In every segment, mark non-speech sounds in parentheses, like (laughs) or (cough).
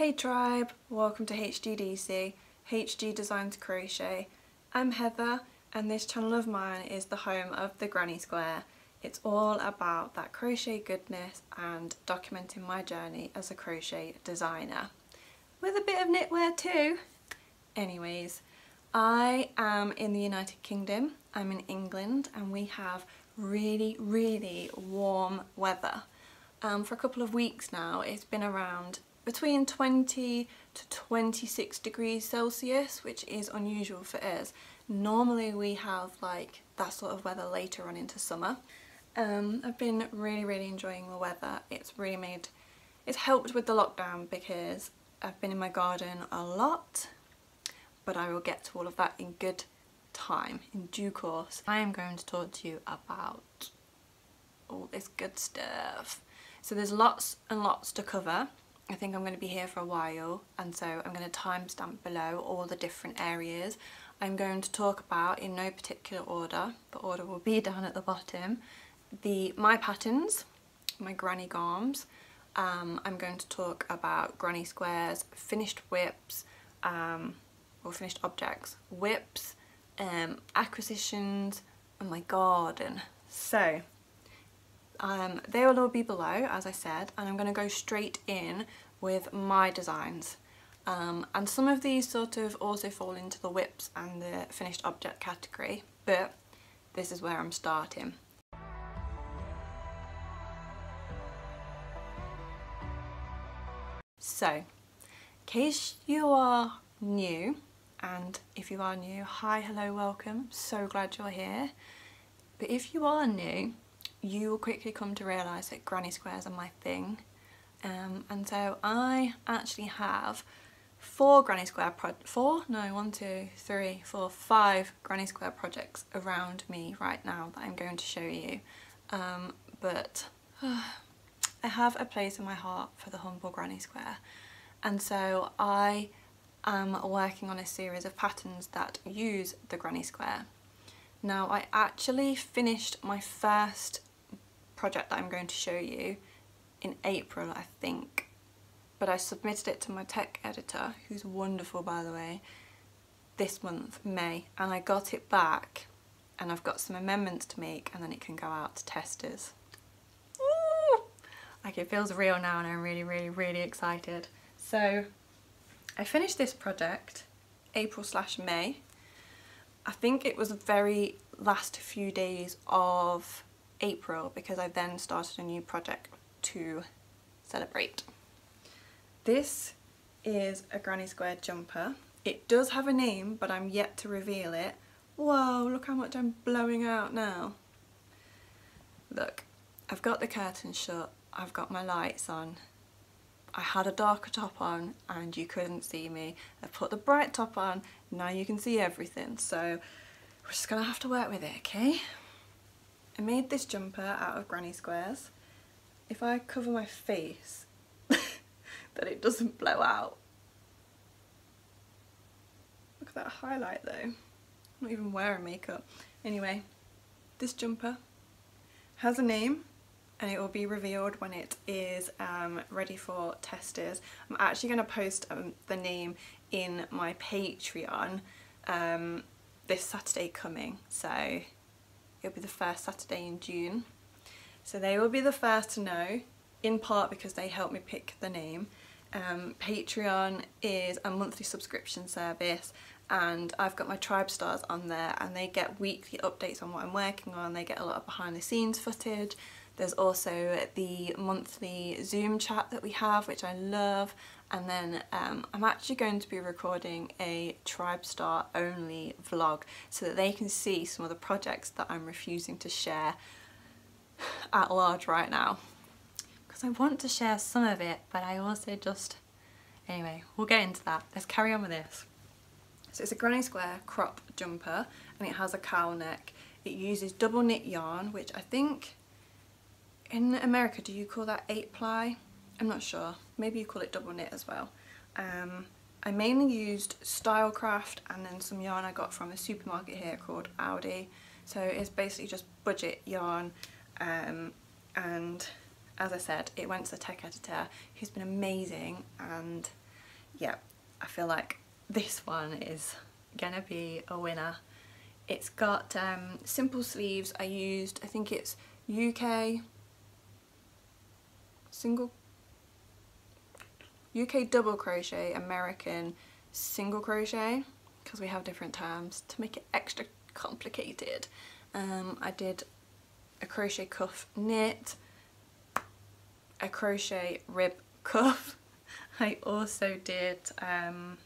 Hey tribe, welcome to HGDC, HG Designs Crochet. I'm Heather and this channel of mine is the home of the Granny Square. It's all about that crochet goodness and documenting my journey as a crochet designer. With a bit of knitwear too. Anyways, I am in the United Kingdom, I'm in England and we have really, really warm weather. Um, for a couple of weeks now it's been around between 20 to 26 degrees Celsius, which is unusual for us. Normally we have like that sort of weather later on into summer. Um, I've been really, really enjoying the weather. It's really made, it's helped with the lockdown because I've been in my garden a lot, but I will get to all of that in good time, in due course. I am going to talk to you about all this good stuff. So there's lots and lots to cover. I think I'm going to be here for a while and so I'm going to timestamp below all the different areas I'm going to talk about in no particular order, the order will be (laughs) down at the bottom, the my patterns, my granny garms, um, I'm going to talk about granny squares, finished WIPs, um, or finished objects, WIPs, um, acquisitions and my garden. So um, they will all be below, as I said, and I'm going to go straight in with my designs. Um, and some of these sort of also fall into the WIPs and the finished object category, but this is where I'm starting. So, in case you are new, and if you are new, hi, hello, welcome, so glad you're here. But if you are new, you will quickly come to realise that granny squares are my thing. Um, and so I actually have four granny square pro four? No one two three four five granny square projects around me right now that I'm going to show you. Um, but uh, (sighs) I have a place in my heart for the humble granny square. And so I am working on a series of patterns that use the granny square. Now I actually finished my first project that I'm going to show you in April I think but I submitted it to my tech editor who's wonderful by the way this month May and I got it back and I've got some amendments to make and then it can go out to testers. Ooh! Like it feels real now and I'm really really really excited. So I finished this project April slash May. I think it was the very last few days of April because I then started a new project to celebrate. This is a granny square jumper. It does have a name but I'm yet to reveal it. Whoa, look how much I'm blowing out now. Look, I've got the curtains shut, I've got my lights on, I had a darker top on and you couldn't see me. I put the bright top on, now you can see everything. So we're just gonna have to work with it, okay? I made this jumper out of granny squares. If I cover my face, (laughs) that it doesn't blow out. Look at that highlight though. I'm not even wearing makeup. Anyway, this jumper has a name and it will be revealed when it is um, ready for testers. I'm actually going to post um, the name in my Patreon um, this Saturday coming so It'll be the first Saturday in June. So they will be the first to know, in part because they helped me pick the name. Um, Patreon is a monthly subscription service and I've got my tribe stars on there and they get weekly updates on what I'm working on. They get a lot of behind the scenes footage. There's also the monthly Zoom chat that we have, which I love. And then um, I'm actually going to be recording a Tribe Star only vlog so that they can see some of the projects that I'm refusing to share at large right now. Because I want to share some of it, but I also just... Anyway, we'll get into that. Let's carry on with this. So it's a granny square crop jumper and it has a cowl neck. It uses double knit yarn, which I think in America, do you call that 8 ply? I'm not sure. Maybe you call it double knit as well. Um, I mainly used Stylecraft and then some yarn I got from a supermarket here called Aldi. So it's basically just budget yarn um, and as I said it went to the tech editor who's been amazing and yeah, I feel like this one is gonna be a winner. It's got um, simple sleeves. I used, I think it's UK single, UK double crochet, American single crochet, because we have different terms to make it extra complicated. Um, I did a crochet cuff knit, a crochet rib cuff. (laughs) I also did um,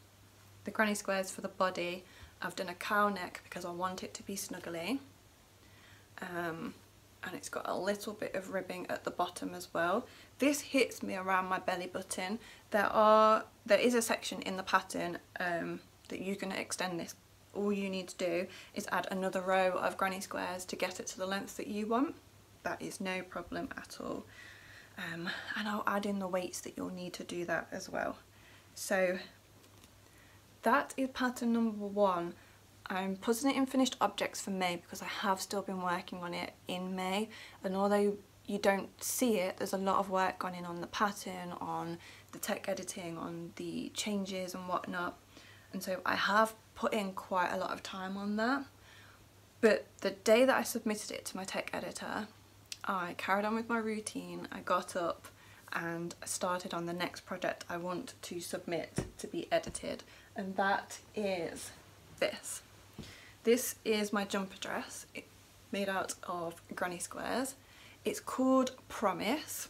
the granny squares for the body. I've done a cowl neck because I want it to be snuggly. Um, and it's got a little bit of ribbing at the bottom as well. This hits me around my belly button. There are there is a section in the pattern um, that you can extend this. All you need to do is add another row of granny squares to get it to the length that you want. That is no problem at all. Um, and I'll add in the weights that you'll need to do that as well. So that is pattern number one. I'm putting it in finished objects for May because I have still been working on it in May. And although you don't see it there's a lot of work gone in on the pattern, on the tech editing, on the changes and whatnot. And so I have put in quite a lot of time on that. But the day that I submitted it to my tech editor I carried on with my routine, I got up and started on the next project I want to submit to be edited. And that is this. This is my jumper dress made out of granny squares. It's called Promise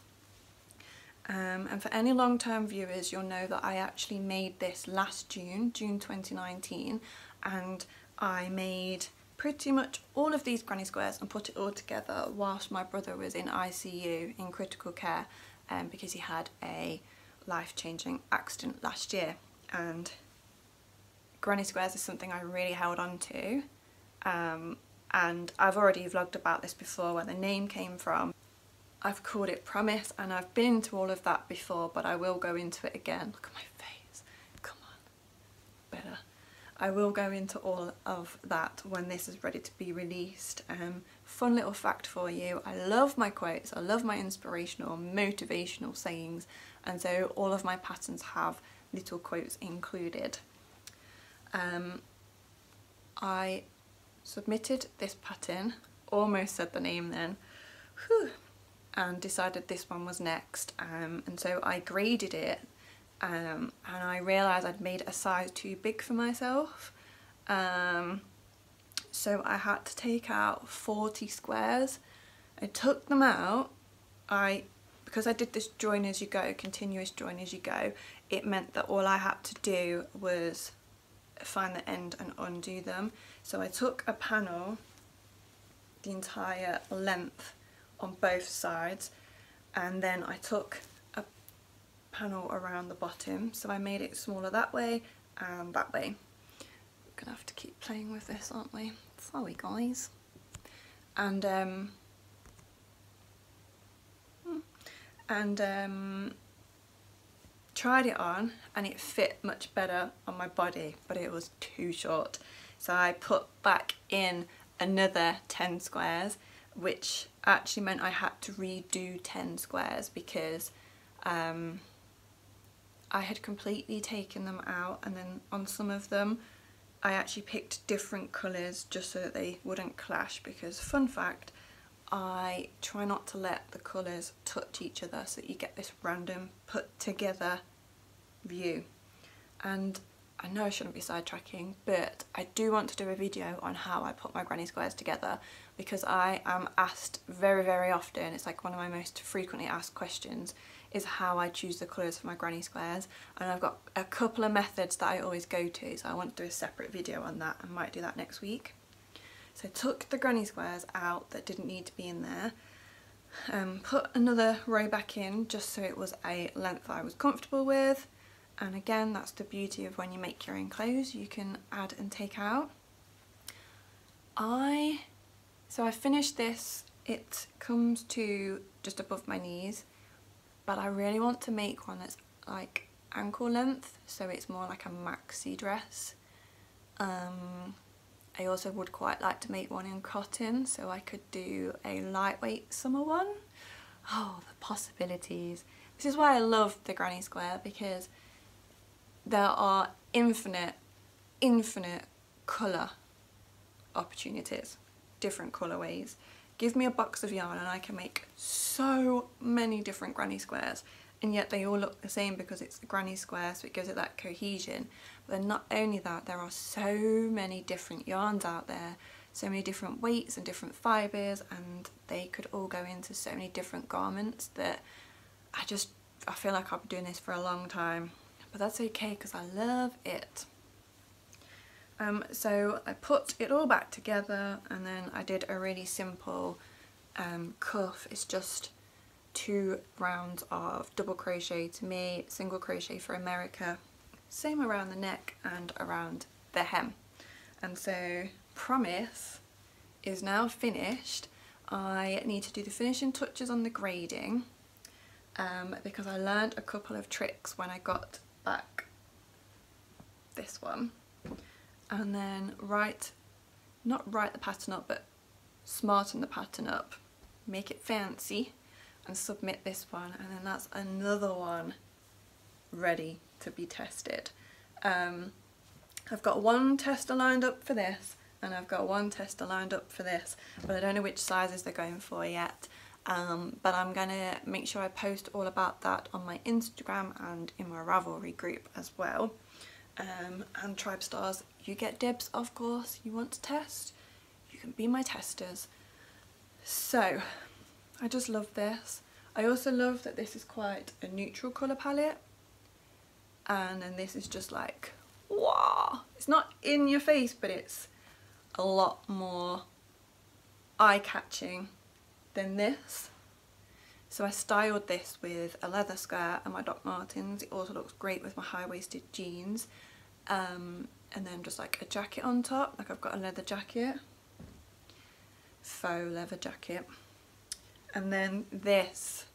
um, and for any long-term viewers you'll know that I actually made this last June, June 2019 and I made pretty much all of these granny squares and put it all together whilst my brother was in ICU in critical care um, because he had a life-changing accident last year and granny squares is something I really held on to um, and I've already vlogged about this before where the name came from. I've called it Promise and I've been to all of that before but I will go into it again. Look at my face, come on, better. I will go into all of that when this is ready to be released. Um, fun little fact for you, I love my quotes, I love my inspirational, motivational sayings and so all of my patterns have little quotes included um, I submitted this pattern, almost said the name then, whew, and decided this one was next. Um, and so I graded it um, and I realised I'd made a size too big for myself. Um, so I had to take out 40 squares. I took them out, I because I did this join as you go, continuous join as you go, it meant that all I had to do was find the end and undo them. So I took a panel the entire length on both sides and then I took a panel around the bottom so I made it smaller that way and that way. We're gonna have to keep playing with this aren't we? Sorry guys. And um hmm, and um tried it on and it fit much better on my body but it was too short. So I put back in another 10 squares which actually meant I had to redo 10 squares because um, I had completely taken them out and then on some of them I actually picked different colours just so that they wouldn't clash because fun fact I try not to let the colours touch each other so that you get this random put together view and I know I shouldn't be sidetracking but I do want to do a video on how I put my granny squares together because I am asked very very often, it's like one of my most frequently asked questions is how I choose the colours for my granny squares and I've got a couple of methods that I always go to so I want to do a separate video on that I might do that next week. So I took the granny squares out that didn't need to be in there um, put another row back in just so it was a length I was comfortable with. And again that's the beauty of when you make your own clothes you can add and take out. I so I finished this. It comes to just above my knees but I really want to make one that's like ankle length so it's more like a maxi dress. Um, I also would quite like to make one in cotton so I could do a lightweight summer one. Oh, the possibilities. This is why I love the granny square because there are infinite, infinite colour opportunities, different colourways. Give me a box of yarn and I can make so many different granny squares and yet they all look the same because it's a granny square so it gives it that cohesion. But not only that, there are so many different yarns out there, so many different weights and different fibres and they could all go into so many different garments that I just, I feel like I've been doing this for a long time. But that's okay because I love it. Um, so I put it all back together and then I did a really simple um, cuff. It's just two rounds of double crochet to me, single crochet for America. Same around the neck and around the hem. And so Promise is now finished. I need to do the finishing touches on the grading um, because I learned a couple of tricks when I got back this one and then write, not write the pattern up, but smarten the pattern up, make it fancy and submit this one and then that's another one ready to be tested. Um, I've got one tester lined up for this and I've got one tester lined up for this but I don't know which sizes they're going for yet um, but I'm to make sure I post all about that on my Instagram and in my Ravelry group as well. Um, and Tribe Stars, you get dibs of course, you want to test, you can be my testers. So, I just love this. I also love that this is quite a neutral colour palette and then this is just like, wow, it's not in your face but it's a lot more eye-catching than this. So I styled this with a leather skirt and my Doc Martens. It also looks great with my high-waisted jeans. Um, and then just like a jacket on top, like I've got a leather jacket. Faux leather jacket. And then this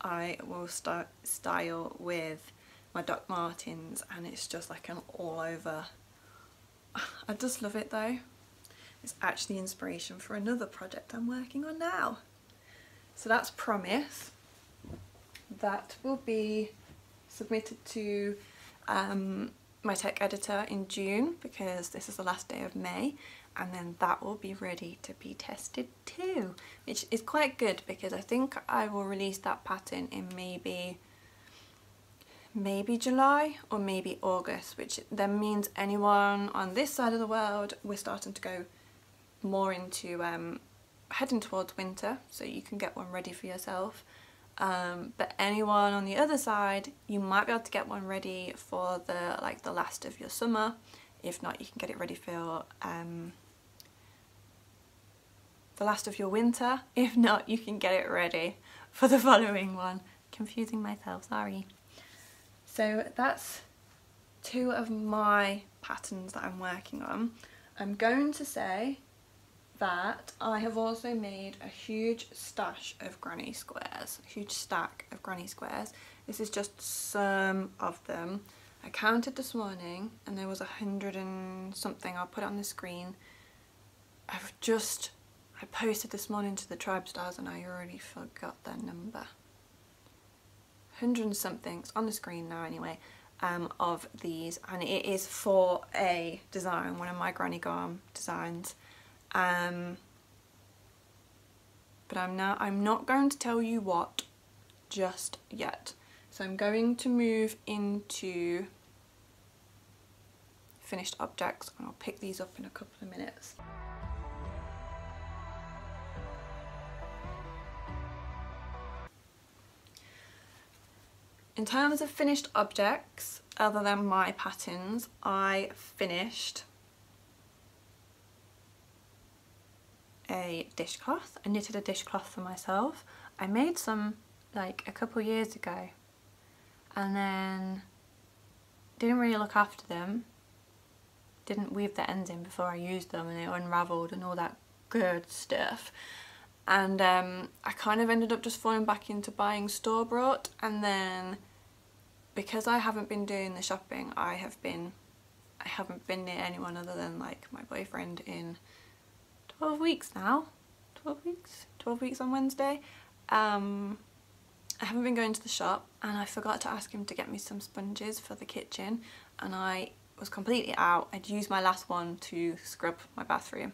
I will start style with my Doc Martens and it's just like an all over. (sighs) I just love it though. It's actually inspiration for another project I'm working on now. So that's Promise. That will be submitted to um, my tech editor in June because this is the last day of May and then that will be ready to be tested too which is quite good because I think I will release that pattern in maybe maybe July or maybe August which then means anyone on this side of the world we're starting to go more into um, heading towards winter so you can get one ready for yourself. Um, but anyone on the other side you might be able to get one ready for the like the last of your summer. If not you can get it ready for um, the last of your winter. (laughs) If not you can get it ready for the following one. Confusing myself sorry so that's two of my patterns that I'm working on I'm going to say that I have also made a huge stash of granny squares, a huge stack of granny squares. This is just some of them. I counted this morning and there was a hundred and something, I'll put it on the screen. I've just, I posted this morning to the Tribe Stars and I already forgot their number. Hundred and something, it's on the screen now anyway, um, of these and it is for a design, one of my Granny Garm designs. Um, but I'm now I'm not going to tell you what just yet. So I'm going to move into finished objects and I'll pick these up in a couple of minutes. In terms of finished objects, other than my patterns, I finished a dishcloth. I knitted a dishcloth for myself. I made some like a couple years ago and then didn't really look after them. Didn't weave the ends in before I used them and it unravelled and all that good stuff. And um, I kind of ended up just falling back into buying store-bought and then because I haven't been doing the shopping I have been I haven't been near anyone other than like my boyfriend in 12 weeks now. 12 weeks? 12 weeks on Wednesday. Um, I haven't been going to the shop and I forgot to ask him to get me some sponges for the kitchen and I was completely out. I'd used my last one to scrub my bathroom.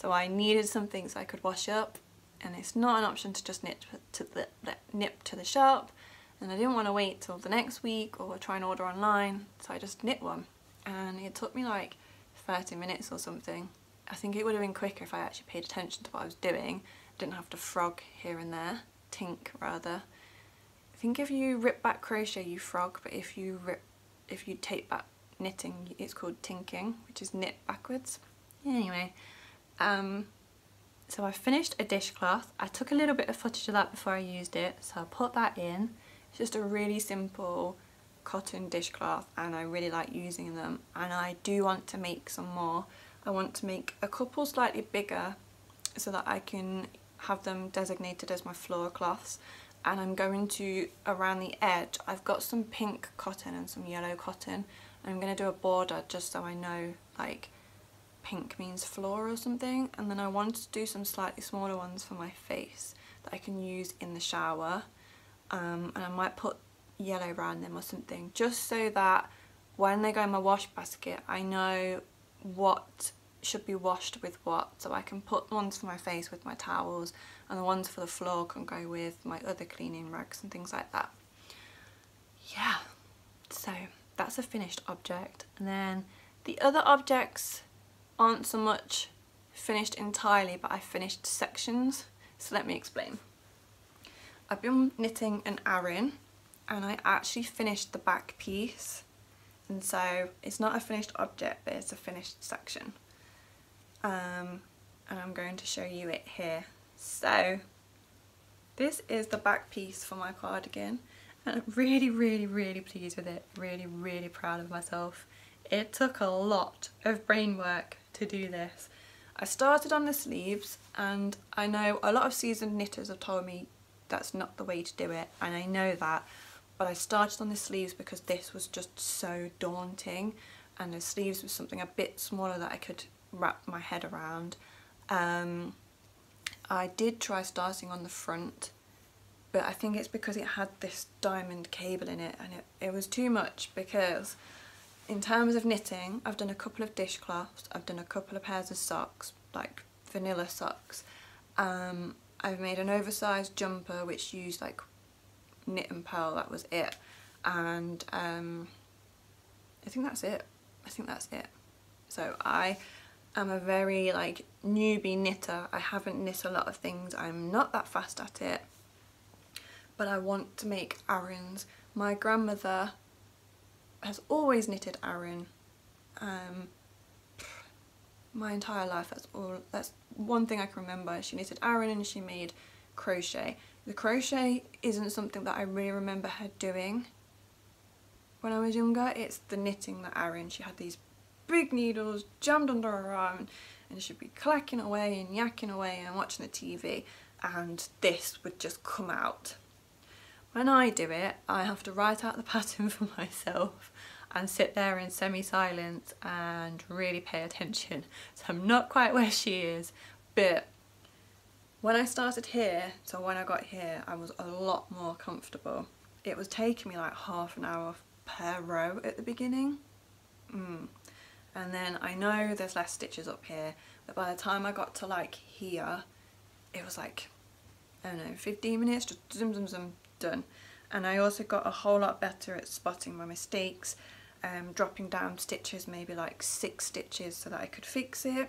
So I needed something so I could wash up and it's not an option to just nip to the, nip to the shop and I didn't want to wait till the next week or try and order online so I just knit one and it took me like 30 minutes or something. I think it would have been quicker if I actually paid attention to what I was doing. didn't have to frog here and there, tink rather. I think if you rip back crochet you frog but if you rip if you tape back knitting it's called tinking which is knit backwards. Anyway, um, so I finished a dishcloth. I took a little bit of footage of that before I used it, so I put that in. It's just a really simple cotton dishcloth and I really like using them. And I do want to make some more. I want to make a couple slightly bigger so that I can have them designated as my floor cloths. And I'm going to, around the edge, I've got some pink cotton and some yellow cotton. I'm going to do a border just so I know like pink means floor or something. And then I want to do some slightly smaller ones for my face that I can use in the shower um, and I might put yellow around them or something just so that when they go in my wash basket I know what should be washed with what. So I can put ones for my face with my towels and the ones for the floor can go with my other cleaning rags and things like that. Yeah so that's a finished object. And then the other objects aren't so much finished entirely but I finished sections. So let me explain. I've been knitting an Aran and I actually finished the back piece and so it's not a finished object but it's a finished section um, and I'm going to show you it here. So this is the back piece for my cardigan and I'm really really really pleased with it, really really proud of myself. It took a lot of brain work to do this. I started on the sleeves and I know a lot of seasoned knitters have told me that's not the way to do it and I know that but I started on the sleeves because this was just so daunting and the sleeves was something a bit smaller that I could wrap my head around. Um, I did try starting on the front but I think it's because it had this diamond cable in it and it, it was too much because in terms of knitting, I've done a couple of dishcloths, I've done a couple of pairs of socks, like vanilla socks. Um, I've made an oversized jumper which used like knit and purl, that was it. And um, I think that's it. I think that's it. So I am a very like newbie knitter. I haven't knit a lot of things. I'm not that fast at it. But I want to make Arans. My grandmother has always knitted Aran. Um, my entire life, that's all, that's one thing I can remember. She knitted Aran and she made crochet. The crochet isn't something that I really remember her doing when I was younger. It's the knitting that Aran, she had these big needles jammed under her arm and she'd be clacking away and yakking away and watching the TV and this would just come out. When I do it, I have to write out the (laughs) pattern for myself and sit there in semi-silence and really pay attention. So I'm not quite where she is, but when I started here, so when I got here, I was a lot more comfortable. It was taking me like half an hour per row at the beginning. Mm. And then I know there's less stitches up here, but by the time I got to like here, it was like, I don't know, 15 minutes, just zoom, zoom, zoom, done. And I also got a whole lot better at spotting my mistakes um, dropping down stitches, maybe like six stitches so that I could fix it.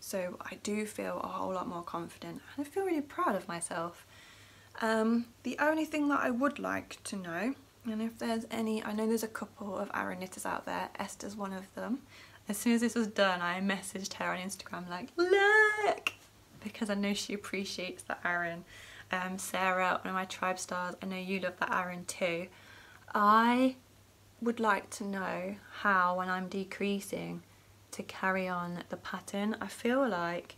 So I do feel a whole lot more confident and I feel really proud of myself. Um, the only thing that I would like to know, and if there's any, I know there's a couple of Aran knitters out there, Esther's one of them. As soon as this was done, I messaged her on Instagram like, look! Because I know she appreciates the Aran. Um, Sarah, one of my tribe stars, I know you love the Aran too. I would like to know how when I'm decreasing to carry on the pattern. I feel like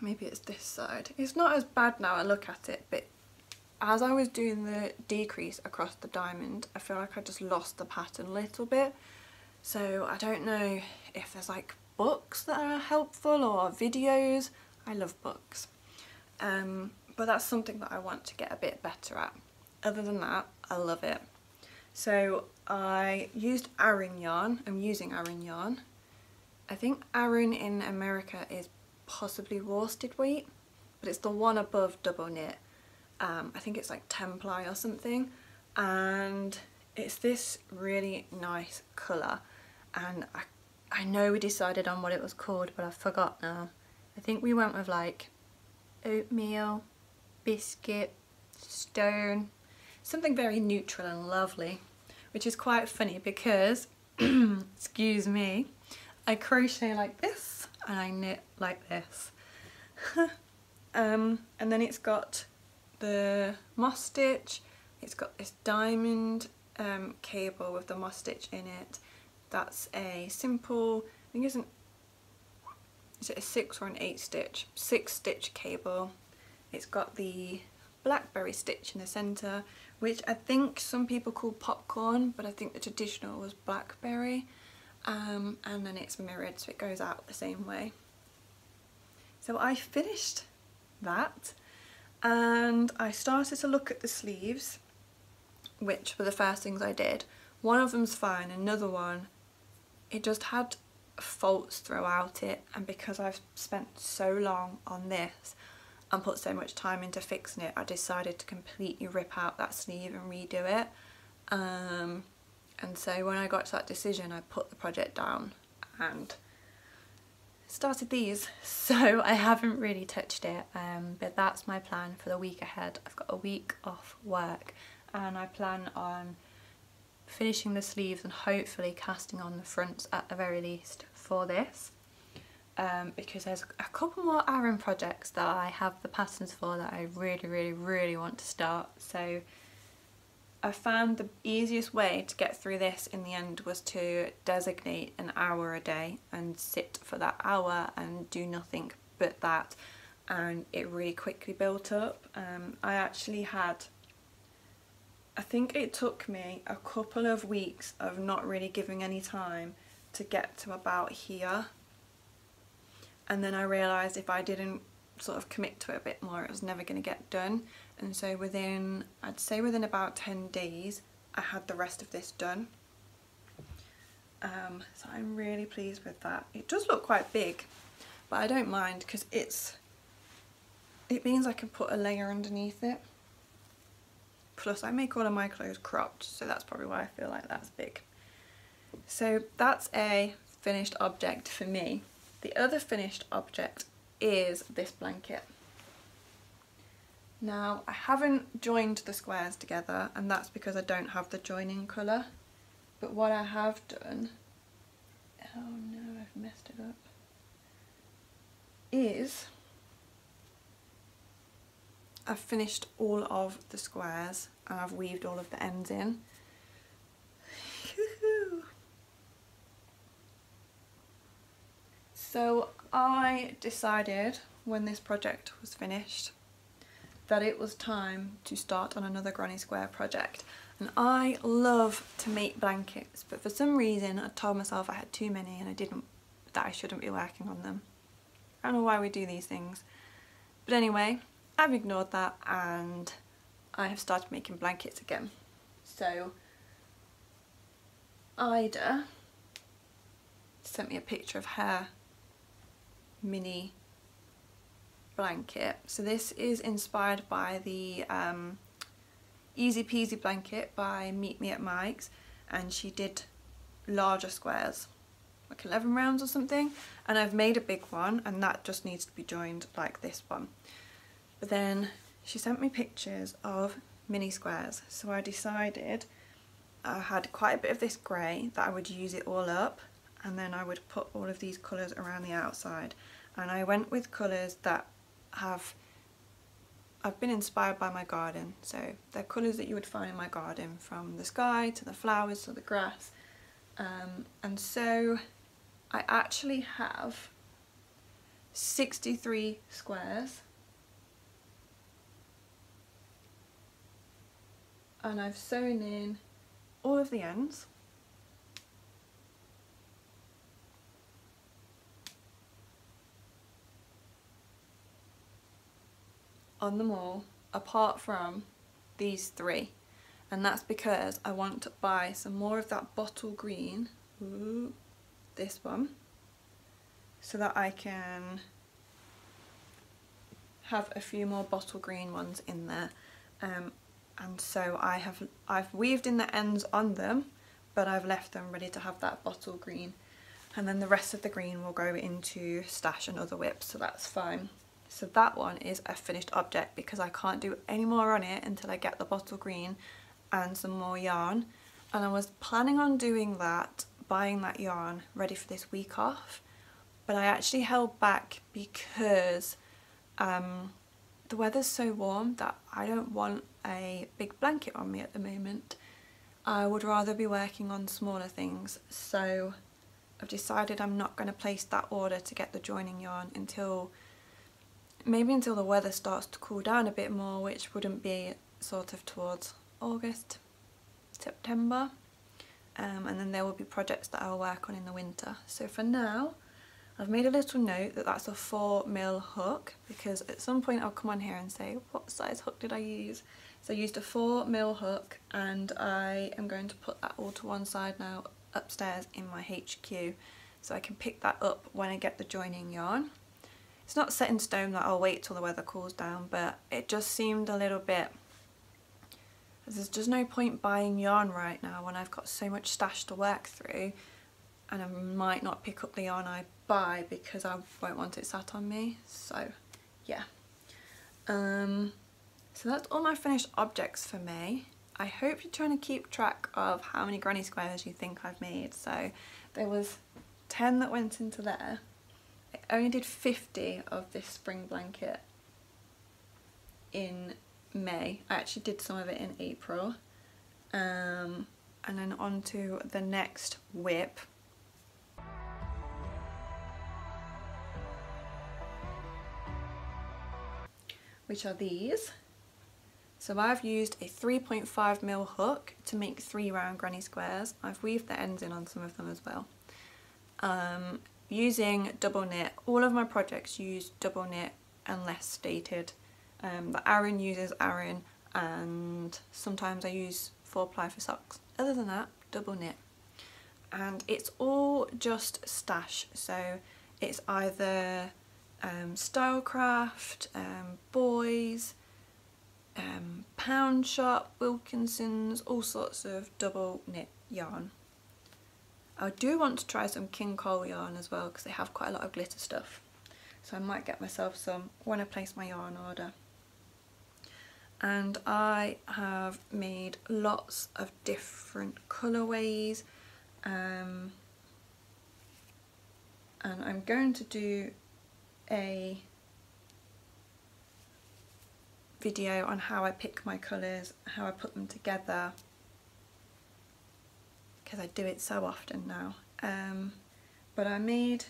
maybe it's this side. It's not as bad now I look at it but as I was doing the decrease across the diamond I feel like I just lost the pattern a little bit so I don't know if there's like books that are helpful or videos. I love books. Um, but that's something that I want to get a bit better at. Other than that, I love it. So I used Aran yarn, I'm using Aran yarn. I think Aran in America is possibly worsted weight, but it's the one above double knit. Um, I think it's like 10 ply or something. And it's this really nice colour. And I, I know we decided on what it was called, but I forgot now. I think we went with like oatmeal, biscuit, stone, something very neutral and lovely, which is quite funny because, (clears throat) excuse me, I crochet like this and I knit like this. (laughs) um, and then it's got the moss stitch, it's got this diamond um, cable with the moss stitch in it. That's a simple, I think isn't, is it a six or an eight stitch? Six stitch cable. It's got the blackberry stitch in the centre, which I think some people call popcorn, but I think the traditional was blackberry. Um, and then it's mirrored so it goes out the same way. So I finished that and I started to look at the sleeves, which were the first things I did. One of them's fine, another one, it just had faults throughout it and because I've spent so long on this and put so much time into fixing it I decided to completely rip out that sleeve and redo it. Um, and so when I got to that decision I put the project down and started these. (laughs) So I haven't really touched it um, but that's my plan for the week ahead. I've got a week off work and I plan on finishing the sleeves and hopefully casting on the fronts at the very least for this um, because there's a couple more Aran projects that I have the patterns for that I really, really, really want to start. So I found the easiest way to get through this in the end was to designate an hour a day and sit for that hour and do nothing but that and it really quickly built up. Um, I actually had, I think it took me a couple of weeks of not really giving any time to get to about here and then I realised if I didn't sort of commit to it a bit more it was never going to get done. And so within I'd say within about 10 days I had the rest of this done. Um, so I'm really pleased with that. It does look quite big but I don't mind because it's it means I can put a layer underneath it. Plus I make all of my clothes cropped so that's probably why I feel like that's big. So that's a finished object for me the other finished object is this blanket. Now I haven't joined the squares together and that's because I don't have the joining colour but what I have done, oh no I've messed it up, is I've finished all of the squares and I've weaved all of the ends in So I decided when this project was finished that it was time to start on another Granny Square project. And I love to make blankets, but for some reason I told myself I had too many and I didn't, that I shouldn't be working on them. I don't know why we do these things. But anyway, I've ignored that and I have started making blankets again. So Ida sent me a picture of her mini blanket. So this is inspired by the um, Easy Peasy blanket by Meet Me at Mike's and she did larger squares like 11 rounds or something and I've made a big one and that just needs to be joined like this one but then she sent me pictures of mini squares so I decided I had quite a bit of this grey that I would use it all up and then I would put all of these colours around the outside. And I went with colours that have I've been inspired by my garden. So they're colours that you would find in my garden from the sky to the flowers to the grass. Um, and so I actually have 63 squares. And I've sewn in all of the ends on them all apart from these three. And that's because I want to buy some more of that bottle green. Ooh, this one. So that I can have a few more bottle green ones in there. Um, and so I have I've weaved in the ends on them but I've left them ready to have that bottle green. And then the rest of the green will go into stash and other WIPs so that's fine so that one is a finished object because I can't do any more on it until I get the bottle green and some more yarn and I was planning on doing that buying that yarn ready for this week off but I actually held back because um, the weather's so warm that I don't want a big blanket on me at the moment. I would rather be working on smaller things so I've decided I'm not going to place that order to get the joining yarn until maybe until the weather starts to cool down a bit more which wouldn't be sort of towards August, September um, and then there will be projects that I'll work on in the winter. So for now I've made a little note that that's a 4 mil hook because at some point I'll come on here and say what size hook did I use. So I used a 4 mil hook and I am going to put that all to one side now upstairs in my HQ so I can pick that up when I get the joining yarn. It's not set in stone that I'll wait till the weather cools down but it just seemed a little bit there's just no point buying yarn right now when I've got so much stash to work through and I might not pick up the yarn I buy because I won't want it sat on me. So yeah. Um so that's all my finished objects for May. I hope you're trying to keep track of how many granny squares you think I've made. So there was 10 that went into there I only did 50 of this spring blanket in May. I actually did some of it in April. Um, and then on to the next WIP. Which are these. So I've used a 3.5 mil hook to make three round granny squares. I've weaved the ends in on some of them as well. Um, using double knit, all of my projects use double knit unless stated um, but Aran uses Aran and sometimes I use 4 ply for socks. Other than that, double knit. And it's all just stash, so it's either um, Stylecraft, um, Boyes, um, Pound Shop, Wilkinson's, all sorts of double knit yarn. I do want to try some King Cole yarn as well because they have quite a lot of glitter stuff. So I might get myself some when I place my yarn order and I have made lots of different colourways um, and I'm going to do a video on how I pick my colours, how I put them together because I do it so often now um, but I made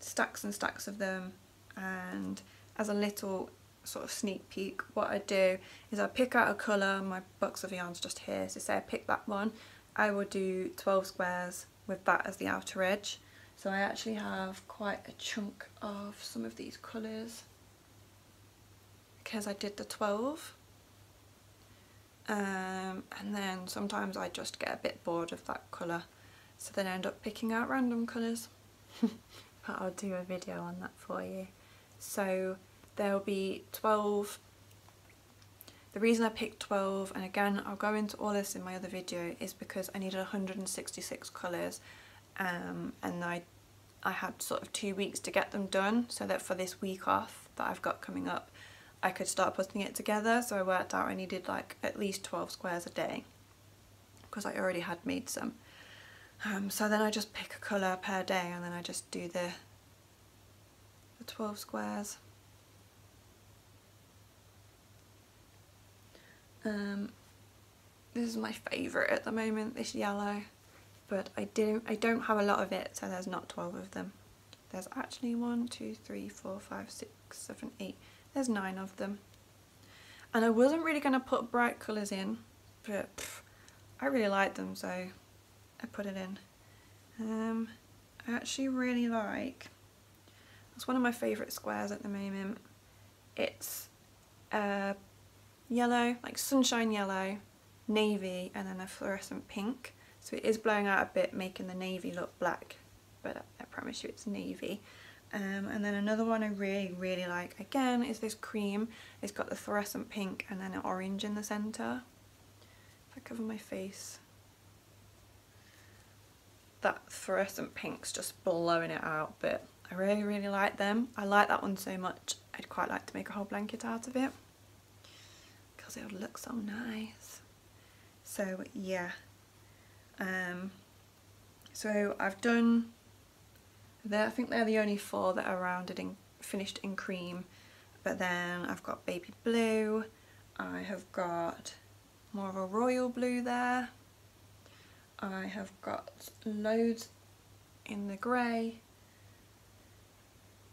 stacks and stacks of them and as a little sort of sneak peek, what I do is I pick out a colour, my box of yarn's just here, so say I pick that one, I will do 12 squares with that as the outer edge. So I actually have quite a chunk of some of these colours because I did the 12. Um, and then sometimes I just get a bit bored of that colour so then I end up picking out random colours. (laughs) but I'll do a video on that for you. So there'll be 12 the reason I picked 12 and again I'll go into all this in my other video is because I needed 166 colours um, and I I had sort of two weeks to get them done so that for this week off that I've got coming up I could start putting it together so I worked out I needed like at least 12 squares a day because I already had made some um, so then I just pick a colour per day and then I just do the the 12 squares Um, this is my favourite at the moment, this yellow, but I didn't. I don't have a lot of it, so there's not 12 of them. There's actually one, two, three, four, five, six, seven, eight. There's nine of them. And I wasn't really going to put bright colours in, but pff, I really like them, so I put it in. Um, I actually really like, it's one of my favourite squares at the moment, it's uh, yellow, like sunshine yellow, navy and then a fluorescent pink. So it is blowing out a bit making the navy look black but I promise you it's navy. Um, and then another one I really really like again is this cream. It's got the fluorescent pink and then an orange in the centre. If I cover my face that fluorescent pink's just blowing it out but I really really like them. I like that one so much I'd quite like to make a whole blanket out of it because it would look so nice. So yeah, um, so I've done, I think they're the only four that are rounded and finished in cream. But then I've got baby blue, I have got more of a royal blue there, I have got loads in the grey,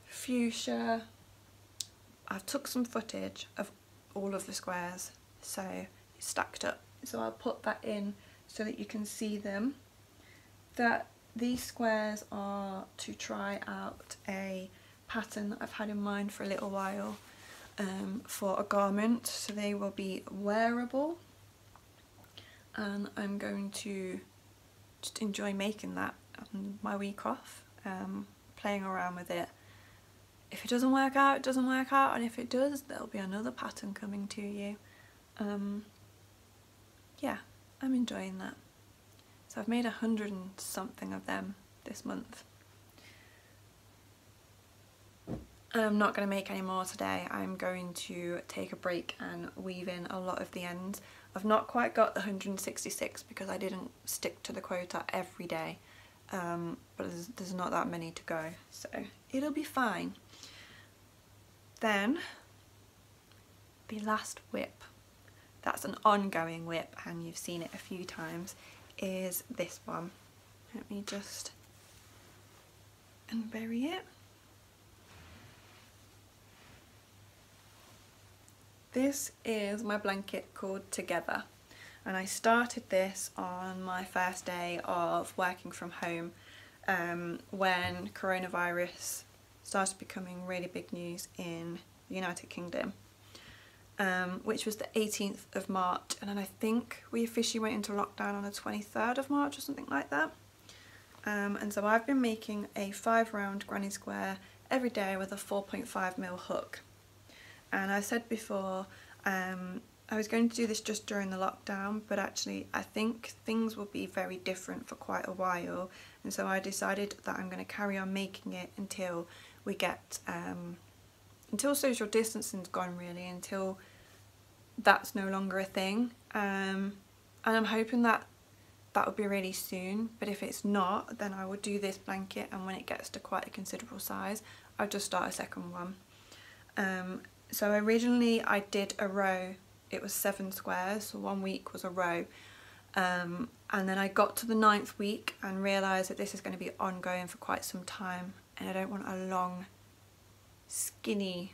fuchsia, I've took some footage of all of the squares so stacked up. So I'll put that in so that you can see them. That these squares are to try out a pattern that I've had in mind for a little while um, for a garment so they will be wearable and I'm going to just enjoy making that on my week off um, playing around with it if it doesn't work out, it doesn't work out, and if it does, there'll be another pattern coming to you. Um, yeah, I'm enjoying that. So I've made a hundred and something of them this month. I'm not going to make any more today. I'm going to take a break and weave in a lot of the ends. I've not quite got the 166 because I didn't stick to the quota every day. Um, but there's, there's not that many to go, so it'll be fine. Then the last WIP. that's an ongoing WIP and you've seen it a few times, is this one. Let me just unbury it. This is my blanket called Together and I started this on my first day of working from home um, when coronavirus started becoming really big news in the United Kingdom, um, which was the 18th of March. And then I think we officially went into lockdown on the 23rd of March or something like that. Um, and so I've been making a five round granny square every day with a 4.5 mil hook. And I said before, um, I was going to do this just during the lockdown, but actually I think things will be very different for quite a while. And so I decided that I'm going to carry on making it until we get um, until social distancing's gone really until that's no longer a thing um, and I'm hoping that that would be really soon but if it's not then I will do this blanket and when it gets to quite a considerable size I'll just start a second one. Um, so originally I did a row it was seven squares so one week was a row um, and then I got to the ninth week and realised that this is going to be ongoing for quite some time and I don't want a long skinny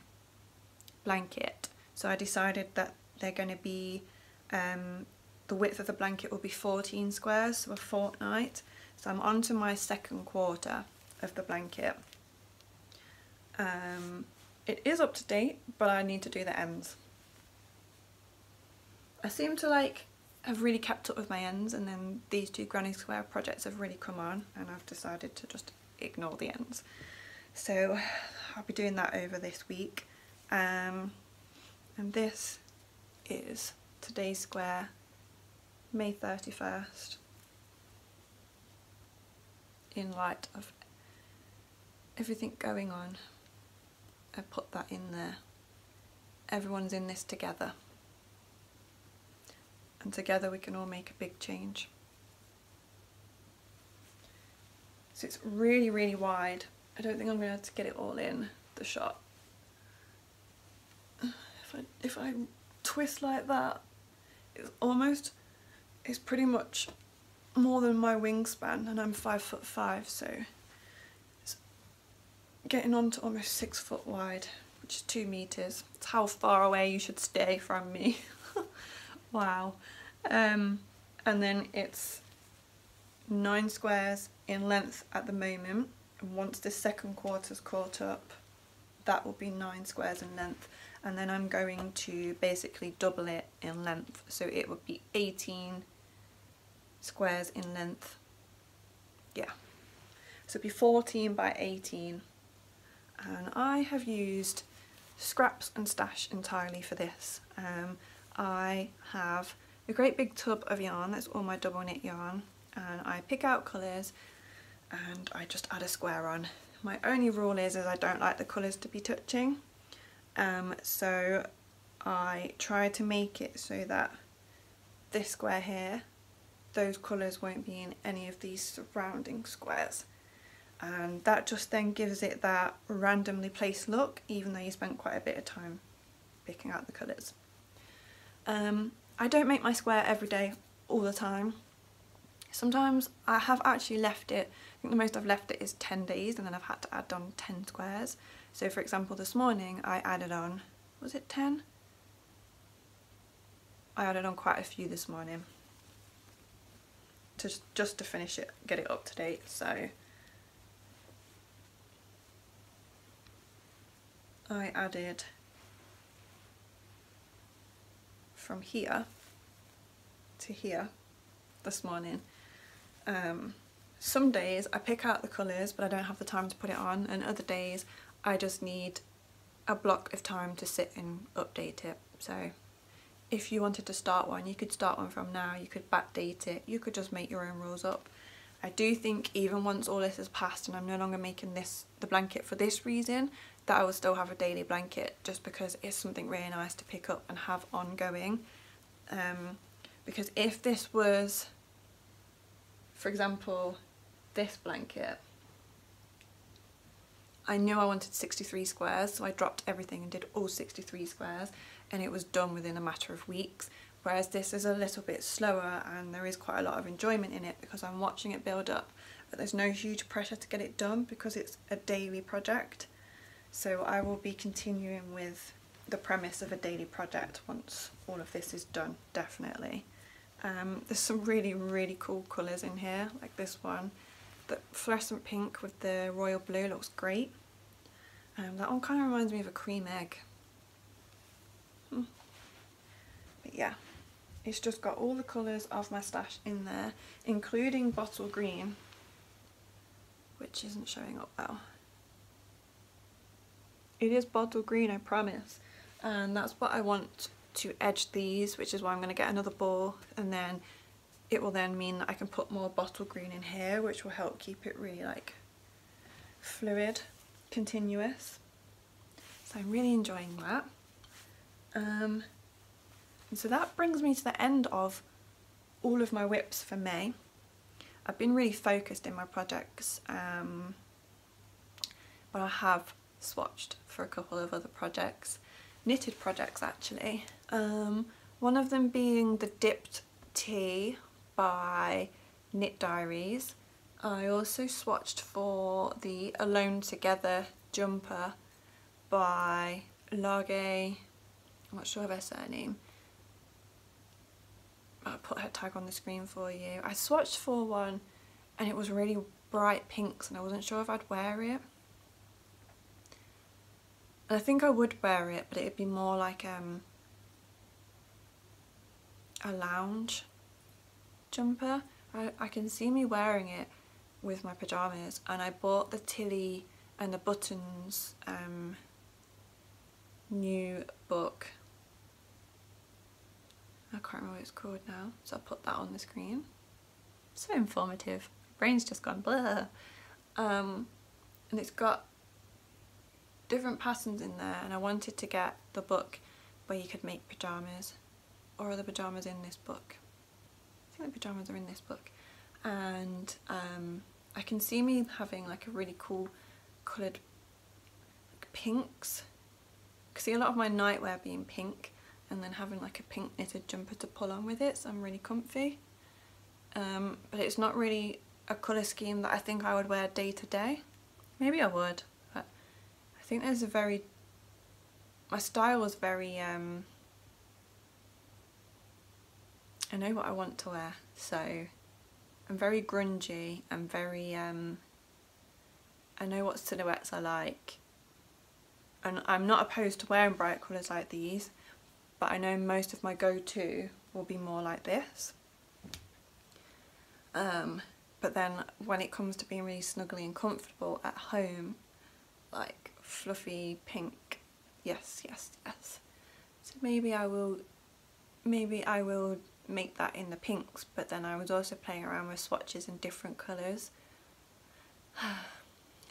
blanket. So I decided that they're going to be um, the width of the blanket will be 14 squares so a fortnight. So I'm on to my second quarter of the blanket. Um, it is up to date but I need to do the ends. I seem to like have really kept up with my ends and then these two granny square projects have really come on and I've decided to just ignore the ends so I'll be doing that over this week. Um, and this is today's square May 31st in light of everything going on I put that in there. Everyone's in this together. And together we can all make a big change. So it's really really wide I don't think I'm going to, to get it all in the shot. If I, if I twist like that, it's almost, it's pretty much more than my wingspan and I'm five foot five so it's getting on to almost six foot wide which is two meters. It's how far away you should stay from me. (laughs) wow. Um, and then it's nine squares in length at the moment and once the second quarter's caught up that will be nine squares in length. And then I'm going to basically double it in length. So it would be 18 squares in length. Yeah. So it'd be 14 by 18 and I have used scraps and stash entirely for this. Um, I have a great big tub of yarn. That's all my double knit yarn. And I pick out colours and I just add a square on my only rule is, is I don't like the colours to be touching um, so I try to make it so that this square here those colours won't be in any of these surrounding squares and that just then gives it that randomly placed look even though you spent quite a bit of time picking out the colours. Um, I don't make my square every day all the time. Sometimes I have actually left it, think the most I've left it is 10 days and then I've had to add on 10 squares. So for example this morning I added on, was it 10? I added on quite a few this morning to just to finish it, get it up to date. So I added from here to here this morning. Um, some days I pick out the colours but I don't have the time to put it on and other days I just need a block of time to sit and update it. So if you wanted to start one, you could start one from now, you could backdate it, you could just make your own rules up. I do think even once all this has passed and I'm no longer making this the blanket for this reason, that I will still have a daily blanket just because it's something really nice to pick up and have ongoing. Um, because if this was, for example, this blanket, I knew I wanted 63 squares so I dropped everything and did all 63 squares and it was done within a matter of weeks. Whereas this is a little bit slower and there is quite a lot of enjoyment in it because I'm watching it build up but there's no huge pressure to get it done because it's a daily project. So I will be continuing with the premise of a daily project once all of this is done definitely. Um, there's some really really cool colours in here like this one the fluorescent pink with the royal blue looks great. Um, that one kind of reminds me of a cream egg. Hmm. but yeah it's just got all the colours of my stash in there including bottle green which isn't showing up well. It is bottle green I promise. And that's what I want to edge these which is why I'm going to get another ball and then it will then mean that I can put more bottle green in here which will help keep it really like fluid continuous. So I'm really enjoying that. Um, and so that brings me to the end of all of my WIPs for May. I've been really focused in my projects um, but I have swatched for a couple of other projects, knitted projects actually. Um, one of them being the Dipped Tea by Knit Diaries. I also swatched for the Alone Together jumper by Lage, I'm not sure of her surname. I'll put her tag on the screen for you. I swatched for one and it was really bright pinks and I wasn't sure if I'd wear it. And I think I would wear it, but it'd be more like um, a lounge jumper. I, I can see me wearing it with my pyjamas and I bought the Tilly and the Buttons um, new book. I can't remember what it's called now, so I'll put that on the screen. So informative. brain's just gone blur. Um, and it's got different patterns in there and I wanted to get the book where you could make pyjamas or are the pyjamas in this book? The pyjamas are in this book. And um, I can see me having like a really cool coloured pinks. I see a lot of my nightwear being pink and then having like a pink knitted jumper to pull on with it so I'm really comfy. Um, but it's not really a colour scheme that I think I would wear day to day. Maybe I would but I think there's a very my style was very um I know what I want to wear so I'm very grungy and very um I know what silhouettes I like. And I'm not opposed to wearing bright colours like these but I know most of my go-to will be more like this. Um, but then when it comes to being really snuggly and comfortable at home like fluffy pink yes yes yes. So maybe I will maybe I will make that in the pinks but then I was also playing around with swatches in different colours. (sighs)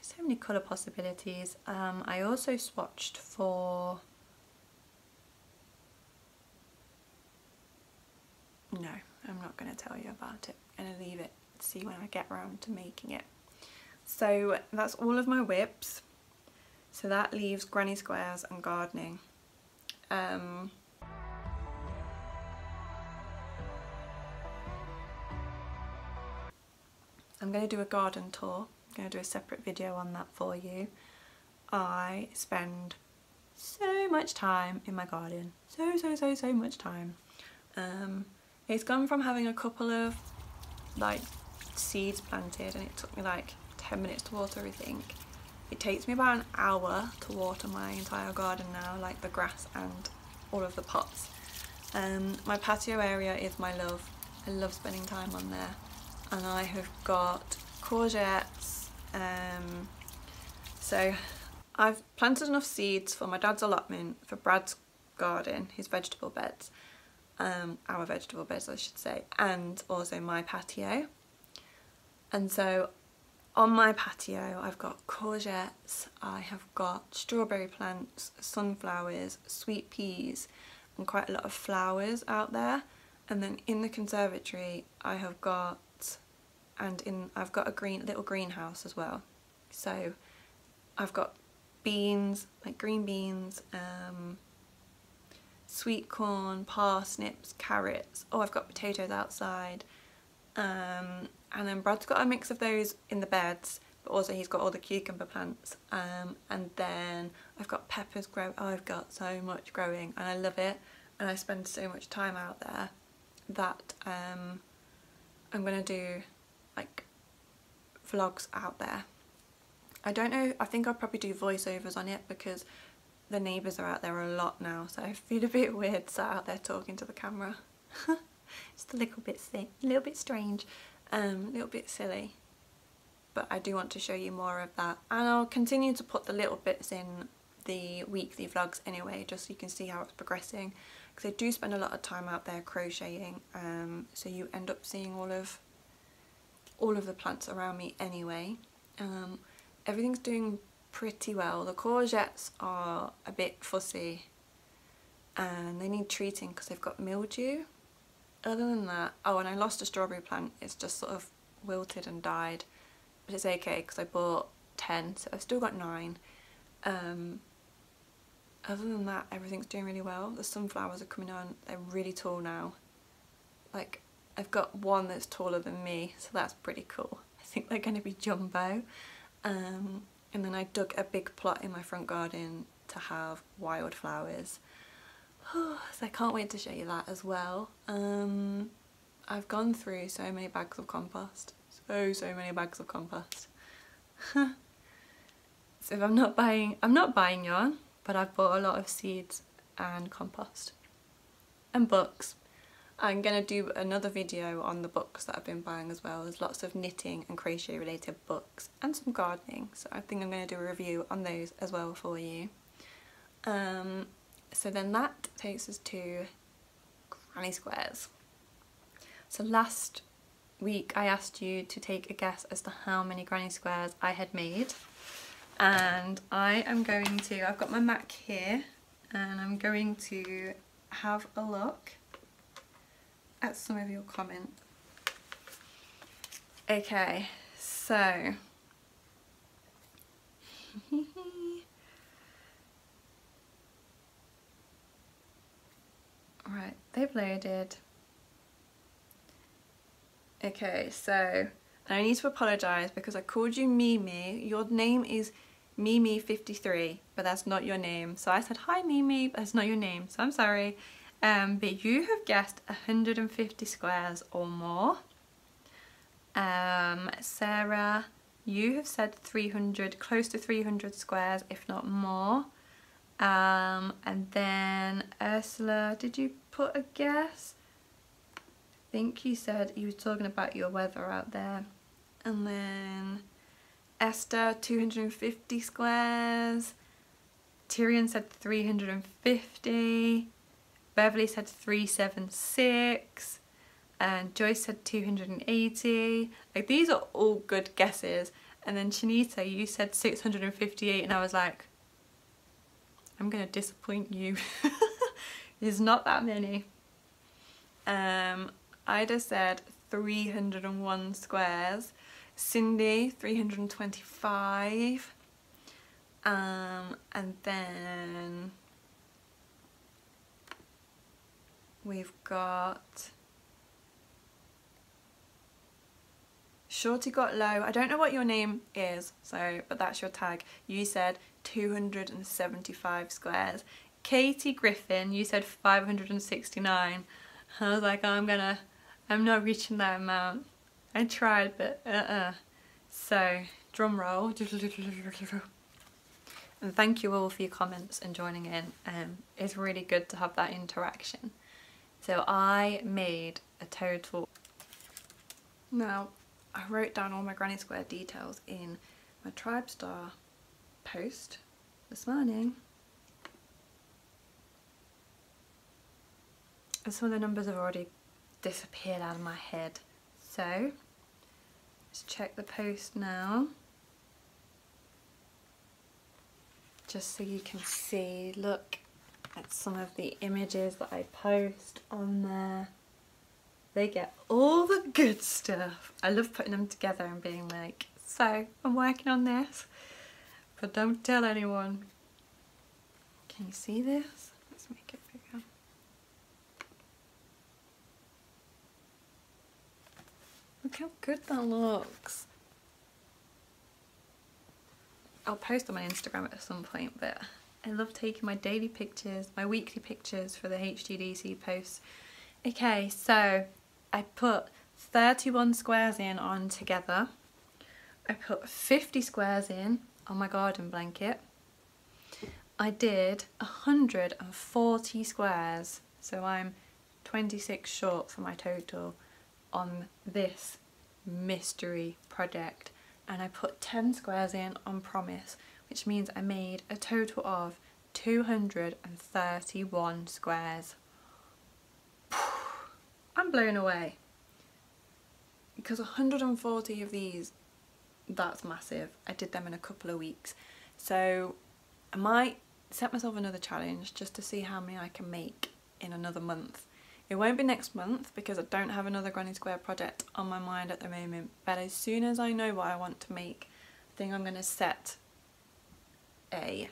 So many colour possibilities. Um, I also swatched for no I'm not going to tell you about it. I'm going to leave it see when I get around to making it. So that's all of my WIPs. so that leaves granny squares and gardening. Um, I'm going to do a garden tour. I'm going to do a separate video on that for you. I spend so much time in my garden. So, so, so, so much time. Um, it's gone from having a couple of like seeds planted and it took me like 10 minutes to water everything. It takes me about an hour to water my entire garden now, like the grass and all of the pots. Um, my patio area is my love. I love spending time on there and I have got courgettes um, so I've planted enough seeds for my dad's allotment for Brad's garden, his vegetable beds um, our vegetable beds I should say and also my patio. And so on my patio I've got courgettes, I have got strawberry plants, sunflowers, sweet peas and quite a lot of flowers out there. And then in the conservatory I have got and in I've got a green little greenhouse as well. So I've got beans like green beans um, sweet corn parsnips carrots. Oh I've got potatoes outside. Um, and then Brad's got a mix of those in the beds but also he's got all the cucumber plants. Um, and then I've got peppers grow oh, I've got so much growing and I love it. And I spend so much time out there that um, I'm gonna do like vlogs out there. I don't know, I think I'll probably do voiceovers on it because the neighbours are out there a lot now so I feel a bit weird sat out there talking to the camera. (laughs) Just a little bit a little bit strange, um, a little bit silly but I do want to show you more of that and I'll continue to put the little bits in the weekly vlogs anyway just so you can see how it's progressing because I do spend a lot of time out there crocheting um, so you end up seeing all of all of the plants around me anyway. Um, everything's doing pretty well. The courgettes are a bit fussy and they need treating because they've got mildew. Other than that, oh and I lost a strawberry plant, it's just sort of wilted and died. But it's okay because I bought 10 so I've still got 9. Um, other than that everything's doing really well. The sunflowers are coming on, they're really tall now. Like I've got one that's taller than me, so that's pretty cool. I think they're going to be jumbo. Um, and then I dug a big plot in my front garden to have wildflowers. (sighs) so I can't wait to show you that as well. Um, I've gone through so many bags of compost. So, so many bags of compost. (laughs) so if I'm not buying, I'm not buying yarn, but I've bought a lot of seeds and compost. And books. I'm going to do another video on the books that I've been buying as well. There's lots of knitting and crochet related books and some gardening. So I think I'm going to do a review on those as well for you. Um, so then that takes us to granny squares. So last week I asked you to take a guess as to how many granny squares I had made. And I am going to, I've got my MAC here and I'm going to have a look at some of your comments. Okay, so (laughs) right, they've loaded. Okay, so I need to apologise because I called you Mimi. Your name is Mimi53, but that's not your name. So I said, hi Mimi, but that's not your name, so I'm sorry. Um, but you have guessed 150 squares or more. Um, Sarah, you have said 300, close to 300 squares, if not more. Um, and then Ursula, did you put a guess? I think you said you were talking about your weather out there. And then Esther, 250 squares. Tyrion said 350. Beverly said 376. And Joyce said 280. Like these are all good guesses. And then Shanita, you said 658 and I was like, I'm gonna disappoint you. (laughs) There's not that many. Um, Ida said 301 squares. Cindy, 325. Um, and then we've got Shorty got low. I don't know what your name is, so but that's your tag. You said 275 squares. Katie Griffin, you said 569. I was like, oh, I'm gonna, I'm not reaching that amount. I tried, but uh-uh. So, drum roll. And thank you all for your comments and joining in. Um, it's really good to have that interaction. So I made a total... Now, I wrote down all my Granny Square details in my Tribestar post this morning. And some of the numbers have already disappeared out of my head. So, let's check the post now. Just so you can see, look at some of the images that I post on there. They get all the good stuff. I love putting them together and being like, so I'm working on this, but don't tell anyone. Can you see this? Let's make it bigger. Look how good that looks. I'll post on my Instagram at some point, but I love taking my daily pictures, my weekly pictures for the HGDC posts. Okay, so I put 31 squares in on together. I put 50 squares in on my garden blanket. I did 140 squares, so I'm 26 short for my total on this mystery project. And I put 10 squares in on promise, which means I made a total of 231 squares. (sighs) I'm blown away. Because 140 of these, that's massive. I did them in a couple of weeks. So I might set myself another challenge just to see how many I can make in another month. It won't be next month because I don't have another Granny Square project on my mind at the moment. But as soon as I know what I want to make, I think I'm going to set a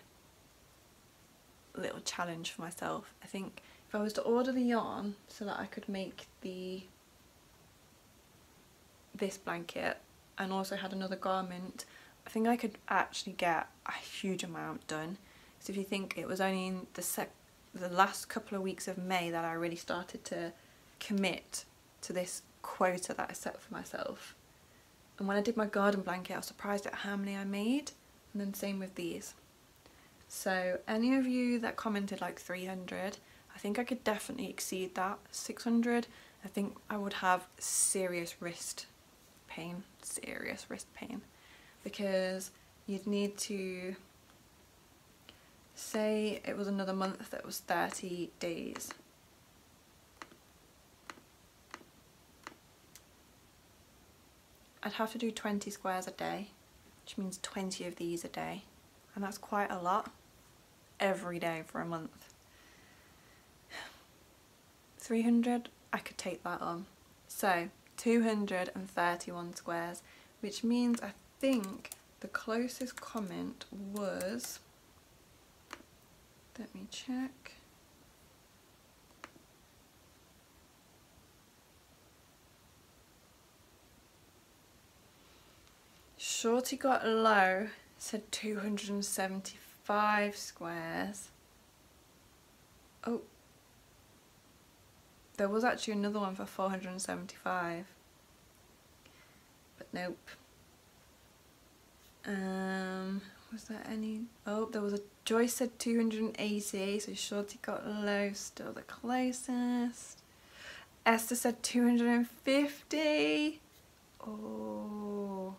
little challenge for myself. I think if I was to order the yarn so that I could make the this blanket and also had another garment, I think I could actually get a huge amount done. So if you think it was only in the sec the last couple of weeks of May that I really started to commit to this quota that I set for myself. And when I did my garden blanket, I was surprised at how many I made. And then same with these. So any of you that commented like 300, I think I could definitely exceed that. 600, I think I would have serious wrist pain, serious wrist pain. Because you'd need to say it was another month that was 30 days. I'd have to do 20 squares a day, which means 20 of these a day. And that's quite a lot every day for a month. 300, I could take that on. So 231 squares, which means I think the closest comment was, let me check. Shorty got low, said 275 squares. Oh, there was actually another one for 475. But nope. Um, was there any oh there was a Joyce said 280 so Shorty got low still the closest Esther said 250 oh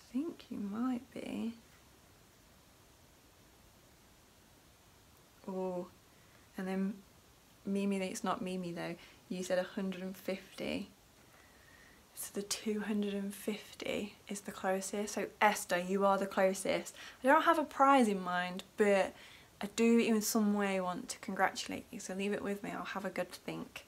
I think you might be oh and then Mimi it's not Mimi though you said 150 so the 250 is the closest. So Esther, you are the closest. I don't have a prize in mind, but I do in some way want to congratulate you. So leave it with me. I'll have a good think.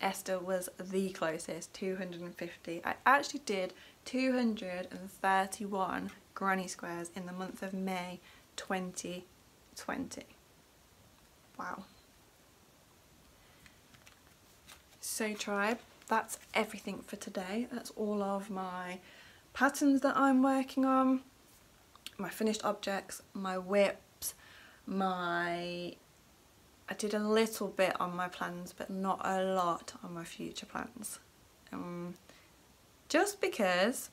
Esther was the closest, 250. I actually did 231 granny squares in the month of May 2020. Wow. So tribe, that's everything for today. That's all of my patterns that I'm working on, my finished objects, my WIPs, my... I did a little bit on my plans but not a lot on my future plans. Um, just because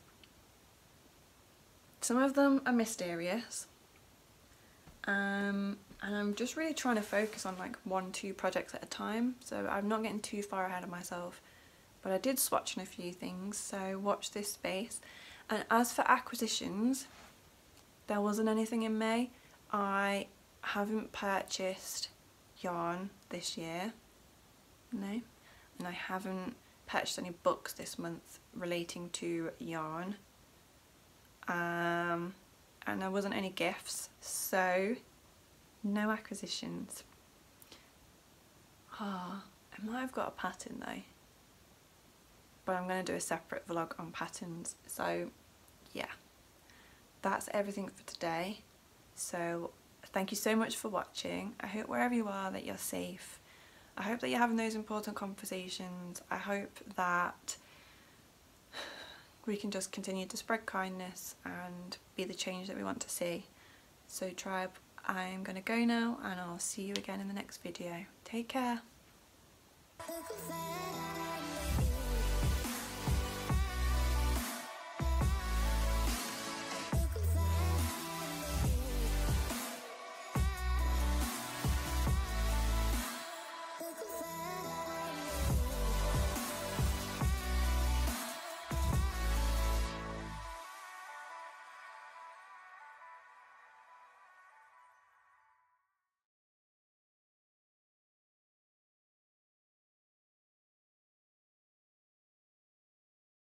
some of them are mysterious. Um, and I'm just really trying to focus on like one, two projects at a time. So I'm not getting too far ahead of myself but I did swatch on a few things so watch this space. And as for acquisitions there wasn't anything in May. I haven't purchased yarn this year no. And I haven't purchased any books this month relating to yarn. Um, and there wasn't any gifts so no acquisitions. Ah I might have got a pattern though. But I'm going to do a separate vlog on patterns so yeah. That's everything for today. So thank you so much for watching. I hope wherever you are that you're safe. I hope that you're having those important conversations. I hope that we can just continue to spread kindness and be the change that we want to see. So tribe I'm gonna go now and I'll see you again in the next video. Take care